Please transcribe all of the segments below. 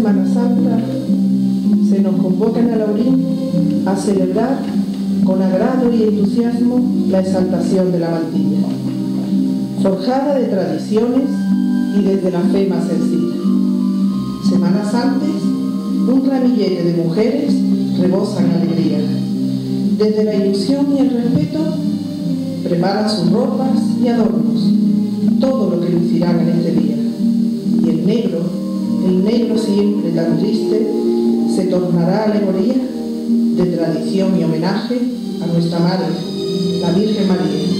Semana Santa se nos convoca en Alaurín a celebrar con agrado y entusiasmo la exaltación de la mantilla, forjada de tradiciones y desde la fe más sencilla. Semanas antes, un ramillete de mujeres rebosan alegría. Desde la ilusión y el respeto, preparan sus ropas y adornos, todo lo que lucirán en este día. Y el negro, el negro siempre tan triste, se tornará alegoría de tradición y homenaje a nuestra Madre, la Virgen María.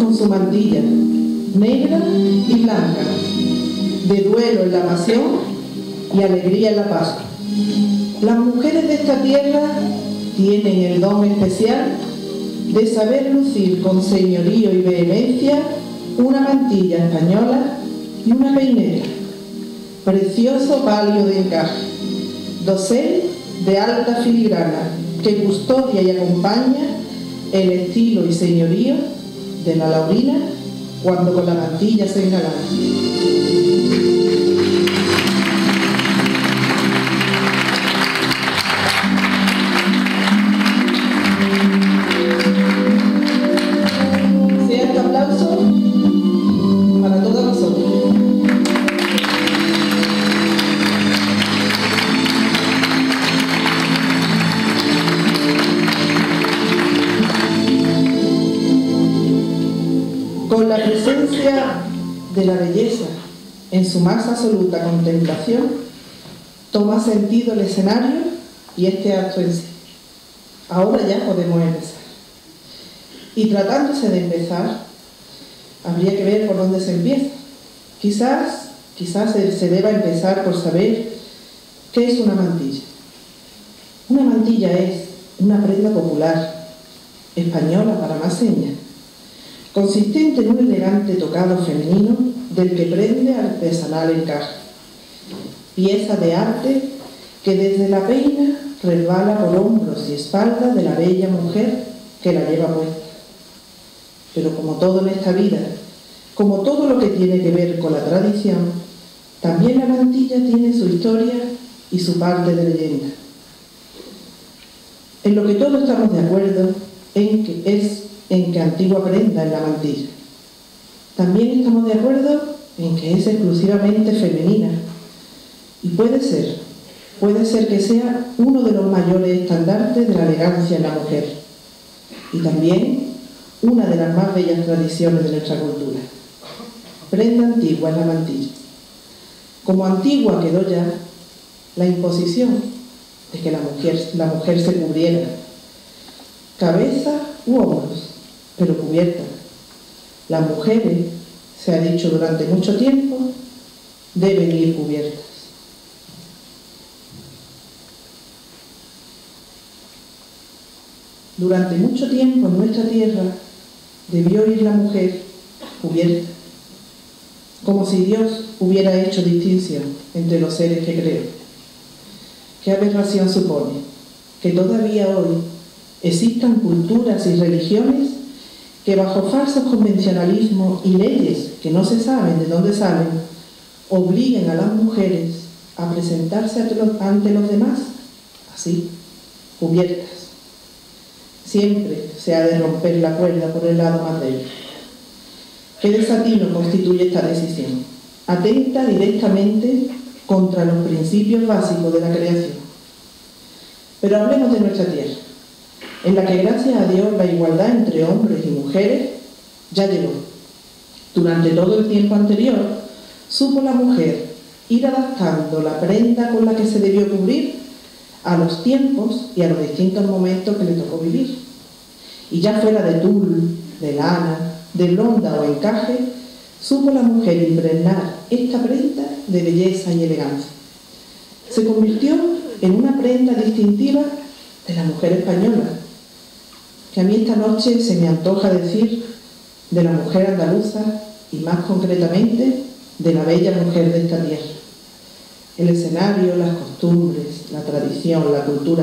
Con su mantilla, negra y blanca, de duelo en la pasión y alegría en la paz. Las mujeres de esta tierra tienen el don especial de saber lucir con señorío y vehemencia una mantilla española y una peinera, precioso palio de encaje dosel de alta filigrana que custodia y acompaña el estilo y señorío de la Laurina cuando con la mantilla se engalana. La belleza en su más absoluta contemplación, toma sentido el escenario y este acto en sí. Ahora ya podemos empezar. Y tratándose de empezar, habría que ver por dónde se empieza. Quizás, quizás se deba empezar por saber qué es una mantilla. Una mantilla es una prenda popular, española para más señas, consistente en un elegante tocado femenino del que prende artesanal encaje. Pieza de arte que desde la peina resbala por hombros y espalda de la bella mujer que la lleva puesta. Pero como todo en esta vida, como todo lo que tiene que ver con la tradición, también la mantilla tiene su historia y su parte de leyenda. En lo que todos estamos de acuerdo en que es en que antigua prenda en la mantilla. También estamos de acuerdo en que es exclusivamente femenina. Y puede ser, puede ser que sea uno de los mayores estandartes de la elegancia en la mujer. Y también una de las más bellas tradiciones de nuestra cultura. Prenda antigua en la mantilla. Como antigua quedó ya la imposición de que la mujer, la mujer se cubriera cabeza u hombros, pero cubierta. Las mujeres, se ha dicho durante mucho tiempo, deben ir cubiertas. Durante mucho tiempo en nuestra tierra debió ir la mujer cubierta, como si Dios hubiera hecho distinción entre los seres que creó. qué aberración supone que todavía hoy existan culturas y religiones que bajo falsos convencionalismos y leyes que no se saben de dónde salen, obliguen a las mujeres a presentarse ante los demás así, cubiertas. Siempre se ha de romper la cuerda por el lado más débil. ¿Qué desatino constituye esta decisión? Atenta directamente contra los principios básicos de la creación. Pero hablemos de nuestra tierra, en la que gracias a Dios la igualdad entre hombres y mujeres ya llegó. Durante todo el tiempo anterior, supo la mujer ir adaptando la prenda con la que se debió cubrir a los tiempos y a los distintos momentos que le tocó vivir. Y ya fuera de tul, de lana, de blonda o encaje, supo la mujer impregnar esta prenda de belleza y elegancia. Se convirtió en una prenda distintiva de la mujer española, que a mí esta noche se me antoja decir de la mujer andaluza y más concretamente de la bella mujer de esta tierra. El escenario, las costumbres, la tradición, la cultura,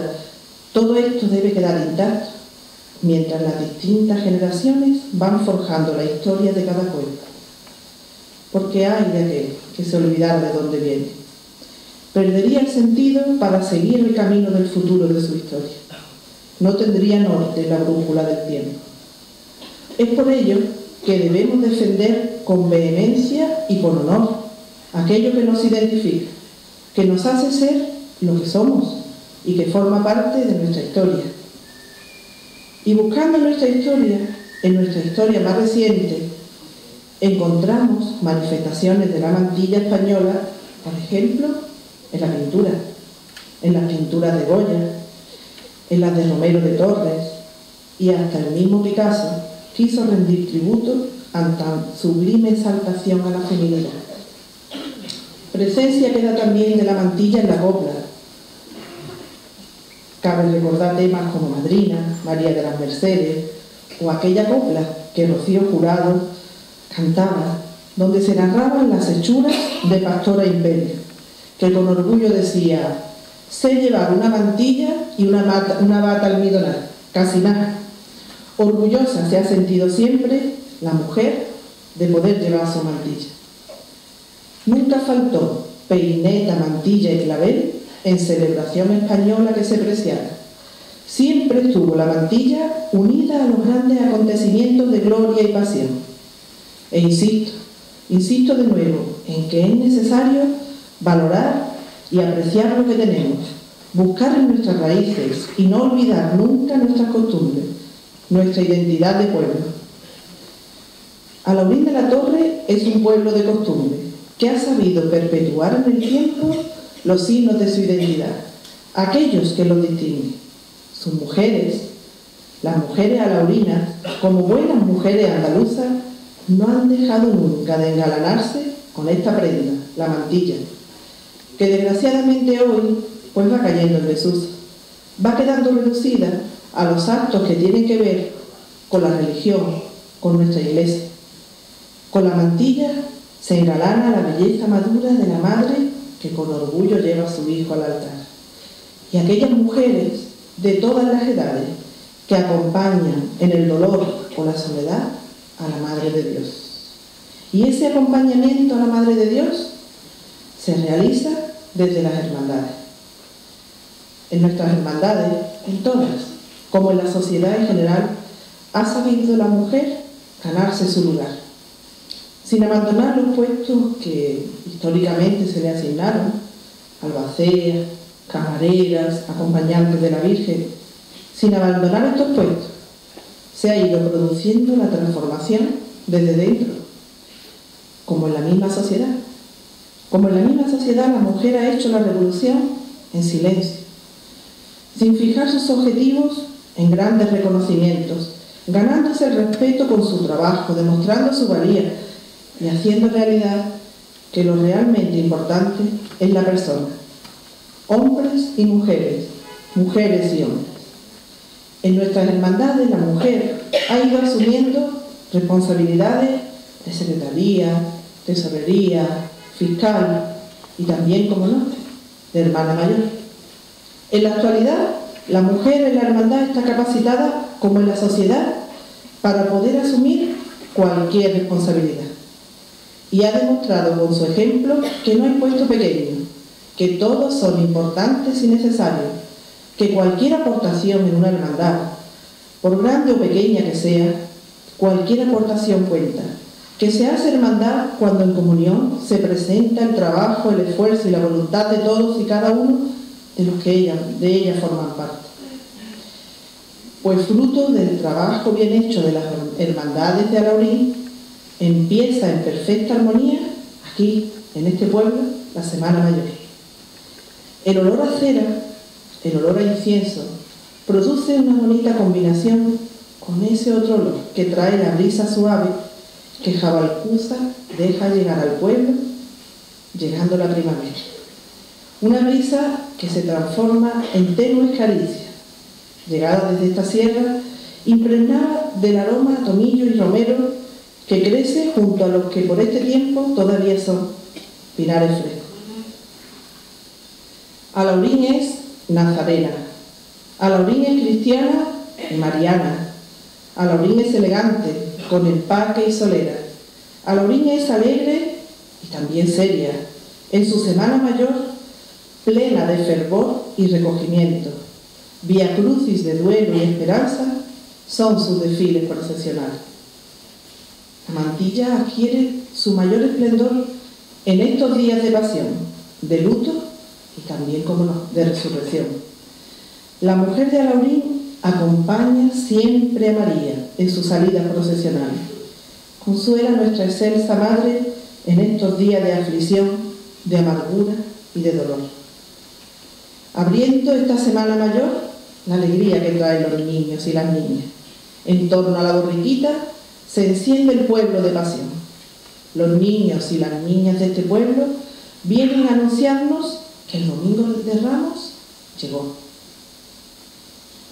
todo esto debe quedar intacto mientras las distintas generaciones van forjando la historia de cada pueblo. Porque hay de aquel que se olvidara de dónde viene. Perdería el sentido para seguir el camino del futuro de su historia. No tendría norte la brújula del tiempo. Es por ello que debemos defender con vehemencia y con honor aquello que nos identifica que nos hace ser lo que somos y que forma parte de nuestra historia. Y buscando nuestra historia, en nuestra historia más reciente, encontramos manifestaciones de la mantilla española, por ejemplo, en la pintura, en las pinturas de Goya, en las de Romero de Torres, y hasta el mismo Picasso quiso rendir tributo ante sublime exaltación a la feminidad. Presencia queda también de la mantilla en la copla. Cabe recordar temas como Madrina, María de las Mercedes o aquella copla que Rocío Jurado cantaba, donde se narraban las hechuras de Pastora Imperio, que con orgullo decía, sé llevar una mantilla y una, una bata almidonada, casi nada. Orgullosa se ha sentido siempre la mujer de poder llevar su mantilla. Nunca faltó peineta, mantilla y clavel en celebración española que se preciara. Siempre estuvo la mantilla unida a los grandes acontecimientos de gloria y pasión. E insisto, insisto de nuevo en que es necesario valorar y apreciar lo que tenemos, buscar en nuestras raíces y no olvidar nunca nuestras costumbres, nuestra identidad de pueblo. Alaurín de la Torre es un pueblo de costumbres que ha sabido perpetuar en el tiempo los signos de su identidad, aquellos que lo distinguen, sus mujeres, las mujeres alaurinas, como buenas mujeres andaluzas, no han dejado nunca de engalanarse con esta prenda, la mantilla, que desgraciadamente hoy pues va cayendo en desuso, va quedando reducida a los actos que tienen que ver con la religión, con nuestra iglesia. Con la mantilla se engalana la belleza madura de la madre que con orgullo lleva a su hijo al altar. Y aquellas mujeres de todas las edades que acompañan en el dolor o la soledad a la Madre de Dios. Y ese acompañamiento a la Madre de Dios se realiza desde las hermandades. En nuestras hermandades, en todas, como en la sociedad en general, ha sabido la mujer ganarse su lugar sin abandonar los puestos que históricamente se le asignaron, albaceas, camareras, acompañantes de la Virgen, sin abandonar estos puestos, se ha ido produciendo la transformación desde dentro, como en la misma sociedad. Como en la misma sociedad la mujer ha hecho la revolución en silencio, sin fijar sus objetivos en grandes reconocimientos, ganándose el respeto con su trabajo, demostrando su valía, y haciendo realidad que lo realmente importante es la persona, hombres y mujeres, mujeres y hombres. En nuestras hermandades la mujer ha ido asumiendo responsabilidades de secretaría, tesorería, fiscal y también, como no, de hermana mayor. En la actualidad, la mujer en la hermandad está capacitada, como en la sociedad, para poder asumir cualquier responsabilidad. Y ha demostrado con su ejemplo que no hay puesto pequeño, que todos son importantes y necesarios, que cualquier aportación en una hermandad, por grande o pequeña que sea, cualquier aportación cuenta, que se hace hermandad cuando en comunión se presenta el trabajo, el esfuerzo y la voluntad de todos y cada uno de los que ella, de ella forman parte. Pues fruto del trabajo bien hecho de las hermandades de Alaurín, empieza en perfecta armonía aquí, en este pueblo, la Semana Mayor. El olor a cera, el olor a incienso, produce una bonita combinación con ese otro olor que trae la brisa suave que Jabalcusa deja llegar al pueblo, llegando la primavera. Una brisa que se transforma en tenues caricias, llegada desde esta sierra, impregnada del aroma a tomillo y romero que crece junto a los que por este tiempo todavía son pinares frescos. Alaurín es nazarena, Alaurín es cristiana y mariana, Alaurín es elegante, con empaque y solera. Alaurín es alegre y también seria. En su semana mayor, plena de fervor y recogimiento. Vía crucis de duelo y esperanza son sus desfiles procesionales. La mantilla adquiere su mayor esplendor en estos días de pasión, de luto y también, como de resurrección. La mujer de Alaurín acompaña siempre a María en sus salidas procesionales. Consuela a nuestra excelsa Madre en estos días de aflicción, de amargura y de dolor. Abriendo esta Semana Mayor, la alegría que traen los niños y las niñas. En torno a la borriquita se enciende el pueblo de pasión. Los niños y las niñas de este pueblo vienen a anunciarnos que el domingo de Ramos llegó.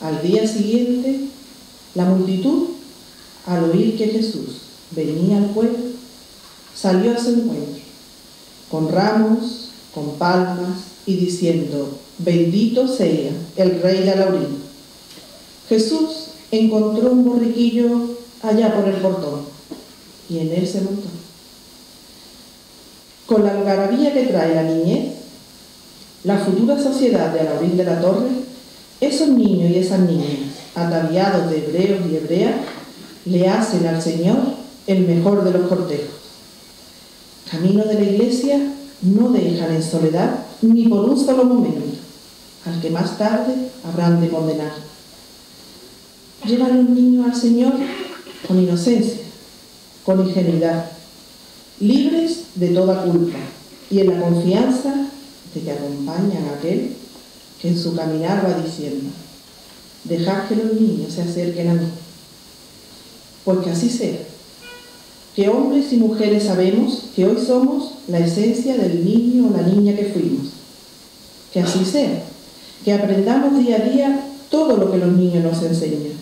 Al día siguiente, la multitud, al oír que Jesús venía al pueblo, salió a su encuentro, con ramos, con palmas y diciendo, bendito sea el rey de Alaurín. Jesús encontró un borriquillo allá por el portón y en él se montó. Con la algarabía que trae la niñez, la futura sociedad de Alaurín de la Torre esos niños y esas niñas, ataviados de hebreos y hebreas, le hacen al Señor el mejor de los cortejos. Camino de la iglesia no dejan en soledad ni por un solo momento al que más tarde habrán de condenar. Llevan los niños al Señor con inocencia, con ingenuidad, libres de toda culpa y en la confianza de que acompañan a aquel que en su caminar va diciendo, dejad que los niños se acerquen a mí, porque así sea, que hombres y mujeres sabemos que hoy somos la esencia del niño o la niña que fuimos, que así sea, que aprendamos día a día todo lo que los niños nos enseñan,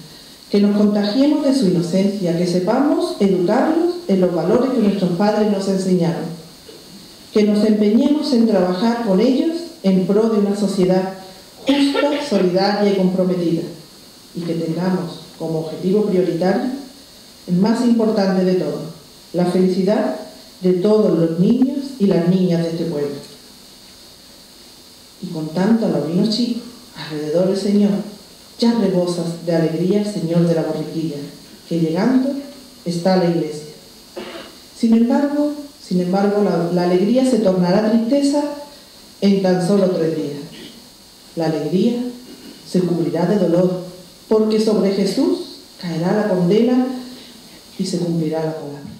que nos contagiemos de su inocencia, que sepamos educarlos en los valores que nuestros padres nos enseñaron, que nos empeñemos en trabajar con ellos en pro de una sociedad justa, solidaria y comprometida, y que tengamos como objetivo prioritario el más importante de todo, la felicidad de todos los niños y las niñas de este pueblo. Y con tanto los chicos alrededor del Señor, ya rebosas de alegría el Señor de la borriquilla, que llegando está la iglesia. Sin embargo, sin embargo, la alegría se tornará tristeza en tan solo tres días la alegría se cubrirá de dolor, porque sobre Jesús caerá la condena y se cumplirá la palabra.